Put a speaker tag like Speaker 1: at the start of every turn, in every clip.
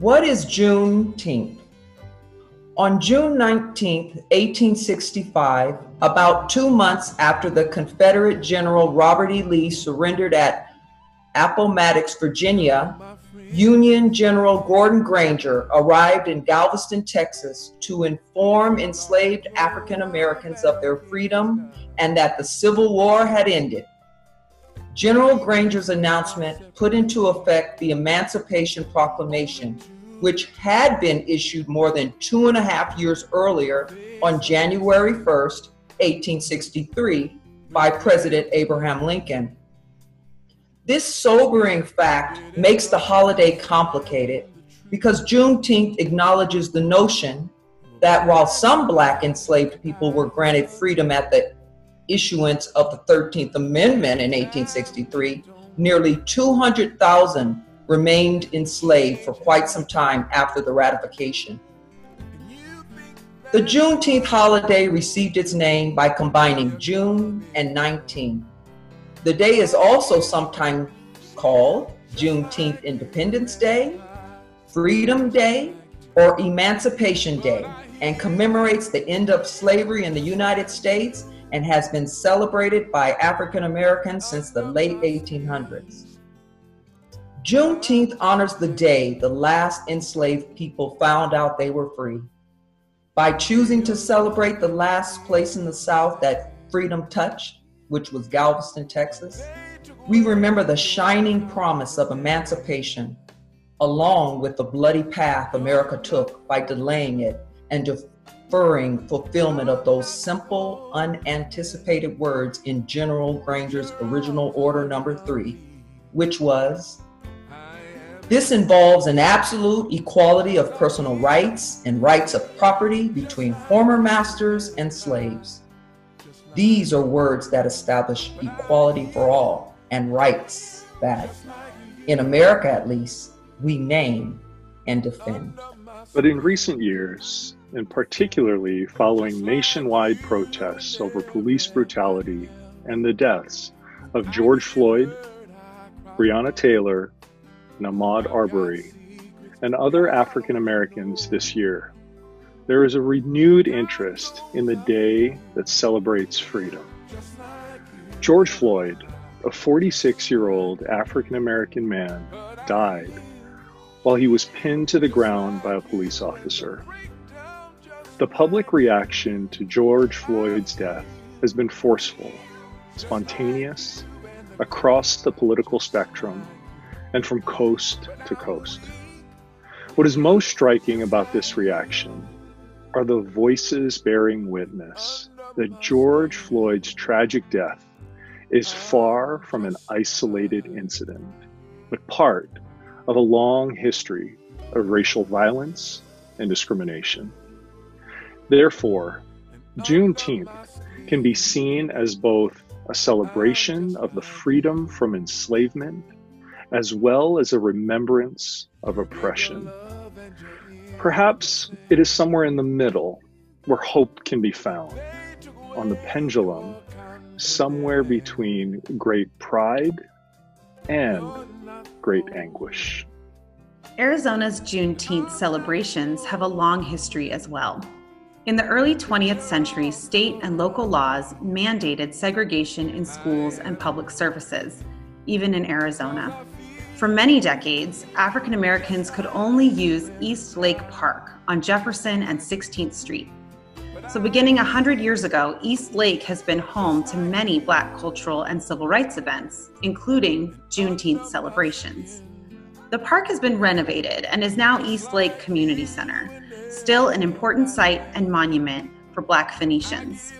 Speaker 1: What is Juneteenth? On June 19, 1865, about two months after the Confederate General Robert E. Lee surrendered at Appomattox, Virginia, Union General Gordon Granger arrived in Galveston, Texas to inform enslaved African Americans of their freedom and that the Civil War had ended. General Granger's announcement put into effect the Emancipation Proclamation, which had been issued more than two and a half years earlier on January 1st, 1863, by President Abraham Lincoln. This sobering fact makes the holiday complicated because Juneteenth acknowledges the notion that while some black enslaved people were granted freedom at the issuance of the 13th Amendment in 1863, nearly 200,000 remained enslaved for quite some time after the ratification. The Juneteenth holiday received its name by combining June and 19. The day is also sometimes called Juneteenth Independence Day, Freedom Day, or Emancipation Day, and commemorates the end of slavery in the United States and has been celebrated by African Americans since the late 1800s. Juneteenth honors the day the last enslaved people found out they were free. By choosing to celebrate the last place in the South that freedom touched, which was Galveston, Texas, we remember the shining promise of emancipation, along with the bloody path America took by delaying it and deferring fulfillment of those simple, unanticipated words in General Granger's original order number three, which was this involves an absolute equality of personal rights and rights of property between former masters and slaves. These are words that establish equality for all and rights that, in America at least, we name and defend.
Speaker 2: But in recent years, and particularly following nationwide protests over police brutality and the deaths of George Floyd, Breonna Taylor, and Ahmaud Arbery, and other African Americans this year. There is a renewed interest in the day that celebrates freedom. George Floyd, a 46 year old African American man, died while he was pinned to the ground by a police officer. The public reaction to George Floyd's death has been forceful, spontaneous, across the political spectrum, and from coast to coast. What is most striking about this reaction are the voices bearing witness that George Floyd's tragic death is far from an isolated incident, but part of a long history of racial violence and discrimination. Therefore, Juneteenth can be seen as both a celebration of the freedom from enslavement as well as a remembrance of oppression. Perhaps it is somewhere in the middle where hope can be found, on the pendulum, somewhere between great pride and great anguish.
Speaker 3: Arizona's Juneteenth celebrations have a long history as well. In the early 20th century, state and local laws mandated segregation in schools and public services, even in Arizona. For many decades, African Americans could only use East Lake Park on Jefferson and 16th Street. So, beginning 100 years ago, East Lake has been home to many Black cultural and civil rights events, including Juneteenth celebrations. The park has been renovated and is now East Lake Community Center, still an important site and monument for Black Phoenicians.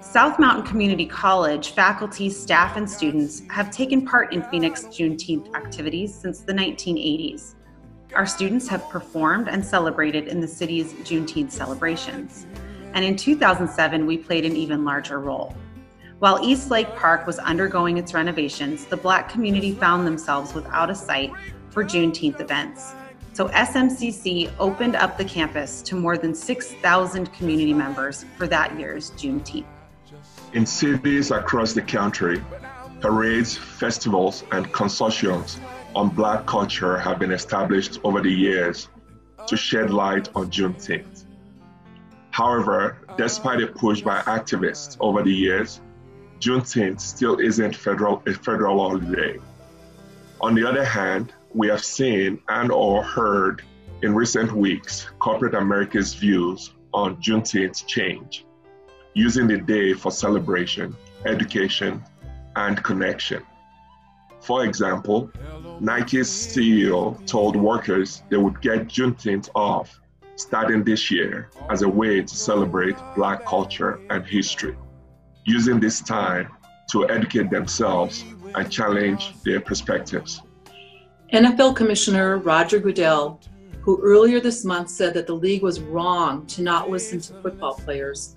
Speaker 3: South Mountain Community College faculty, staff, and students have taken part in Phoenix Juneteenth activities since the 1980s. Our students have performed and celebrated in the city's Juneteenth celebrations. And in 2007, we played an even larger role. While East Lake Park was undergoing its renovations, the Black community found themselves without a site for Juneteenth events. So SMCC opened up the campus to more than 6,000 community members for that year's Juneteenth.
Speaker 4: In cities across the country, parades, festivals, and consortiums on Black culture have been established over the years to shed light on Juneteenth. However, despite a push by activists over the years, Juneteenth still isn't federal, a federal holiday. On the other hand, we have seen and or heard in recent weeks corporate America's views on Juneteenth change, using the day for celebration, education, and connection. For example, Nike's CEO told workers they would get Juneteenth off starting this year as a way to celebrate Black culture and history, using this time to educate themselves and challenge their perspectives.
Speaker 5: NFL Commissioner Roger Goodell, who earlier this month said that the league was wrong to not listen to football players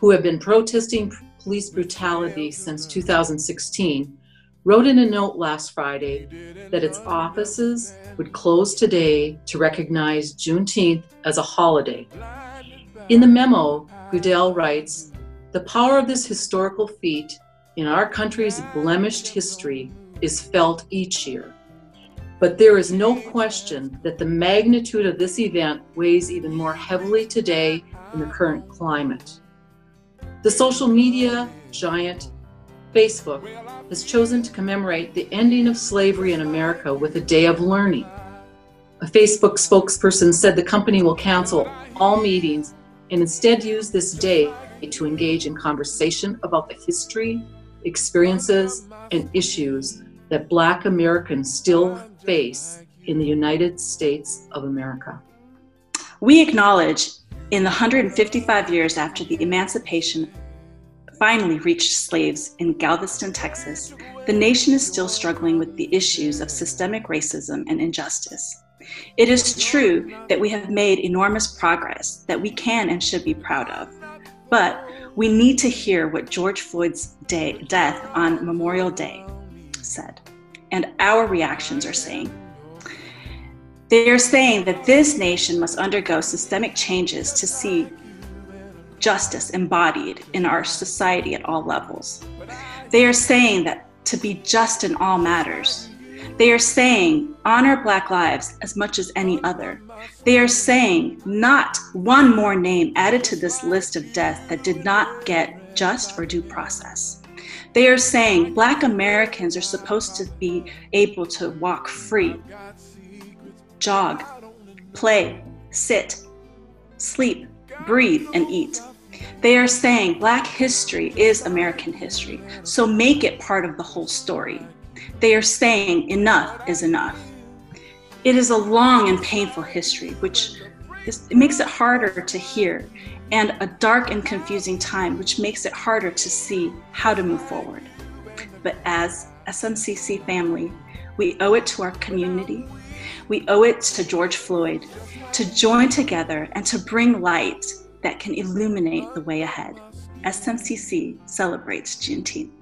Speaker 5: who have been protesting police brutality since 2016, wrote in a note last Friday that its offices would close today to recognize Juneteenth as a holiday. In the memo, Goodell writes The power of this historical feat in our country's blemished history is felt each year. But there is no question that the magnitude of this event weighs even more heavily today in the current climate. The social media giant Facebook has chosen to commemorate the ending of slavery in America with a day of learning. A Facebook spokesperson said the company will cancel all meetings and instead use this day to engage in conversation about the history, experiences, and issues that Black Americans still face in the United States of America.
Speaker 6: We acknowledge in the 155 years after the emancipation finally reached slaves in Galveston, Texas, the nation is still struggling with the issues of systemic racism and injustice. It is true that we have made enormous progress that we can and should be proud of. But we need to hear what George Floyd's day, death on Memorial Day said, and our reactions are saying. They are saying that this nation must undergo systemic changes to see justice embodied in our society at all levels. They are saying that to be just in all matters. They are saying honor Black lives as much as any other. They are saying not one more name added to this list of deaths that did not get just or due process. They are saying Black Americans are supposed to be able to walk free, jog, play, sit, sleep, breathe, and eat. They are saying Black history is American history, so make it part of the whole story. They are saying enough is enough. It is a long and painful history, which is, it makes it harder to hear, and a dark and confusing time, which makes it harder to see how to move forward. But as SMCC family, we owe it to our community, we owe it to George Floyd to join together and to bring light that can illuminate the way ahead. SMCC celebrates Juneteenth.